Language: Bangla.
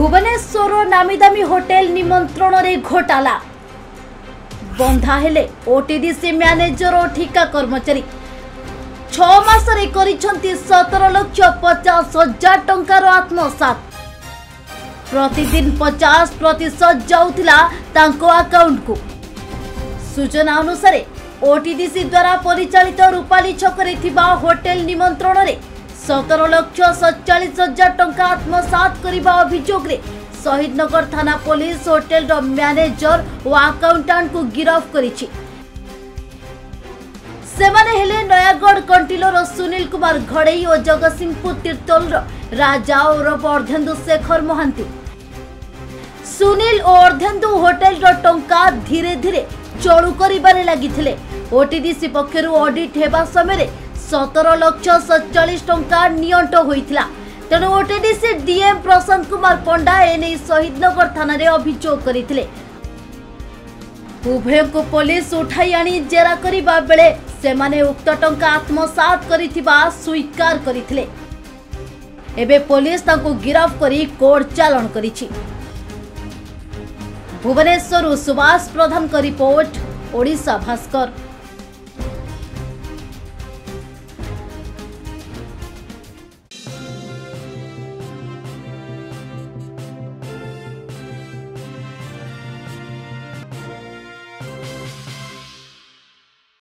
ভুবনেশ্বর নামিদামি হোটেল নিমন্ত্রণে ঘোটালা বন্ধা হলে ওটিডিসি ম্যানেজর ও ঠিকা কর্মচারী ছ মাসে করেছেন সতের লক্ষ পচাশ হাজার টাকার আত্মসাত প্রতিদিন পচাশ প্রতিশত যাওয়া তাঙ্ক আকাউন্টকু সূচনা অনুসারে ওটিডিসি দ্বারা পরিচালিত রূপালী ছকরে হোটেল নিমন্ত্রণে ସତର ଲକ୍ଷ ସତଚାଳିଶ ହଜାର ଟଙ୍କା ଆତ୍ମସାତ କରିବା ଅଭିଯୋଗରେ ଶହୀଦନଗର ଥାନା ପୋଲିସ ହୋଟେଲର ମ୍ୟାନେଜର ଓ ଆକାଉଣ୍ଟାଣ୍ଟଙ୍କୁ ଗିରଫ କରିଛି ସେମାନେ ହେଲେ ନୟାଗଡ଼ କଣ୍ଟିଲୋର ସୁନୀଲ କୁମାର ଘଡ଼େଇ ଓ ଜଗତସିଂହପୁର ତିର୍ତ୍ତୋଲର ରାଜା ଓରଫ ଅର୍ଦ୍ଧେନ୍ଦୁ ଶେଖର ମହାନ୍ତି ସୁନୀଲ ଓ ଅର୍ଦ୍ଧେନ୍ଦୁ ହୋଟେଲର ଟଙ୍କା ଧୀରେ ଧୀରେ ଚଳୁ କରିବାରେ ଲାଗିଥିଲେ ଓଟିଡିସି ପକ୍ଷରୁ ଅଡିଟ୍ ହେବା ସମୟରେ ସତର ଲକ୍ଷ ସତଚାଳିଶ ଟଙ୍କା ନିଅଣ୍ଟ ହୋଇଥିଲା ତେଣୁ ଓଟିଡିସି ଡିଏମ୍ ପ୍ରଶାନ୍ତ କୁମାର ପଣ୍ଡା ଏନେଇ ଶହୀଦନଗର ଥାନାରେ ଅଭିଯୋଗ କରିଥିଲେ ଉଭୟଙ୍କୁ ପୋଲିସ ଉଠାଇ ଆଣି ଜେରା କରିବା ବେଳେ ସେମାନେ ଉକ୍ତ ଟଙ୍କା ଆତ୍ମସାତ କରିଥିବା ସ୍ୱୀକାର କରିଥିଲେ ଏବେ ପୋଲିସ ତାଙ୍କୁ ଗିରଫ କରି କୋର୍ଟ ଚାଲାଣ କରିଛି ଭୁବନେଶ୍ୱରରୁ ସୁଭାଷ ପ୍ରଧାନଙ୍କ ରିପୋର୍ଟ ଓଡ଼ିଶା ଭାସ୍କର